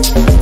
Thank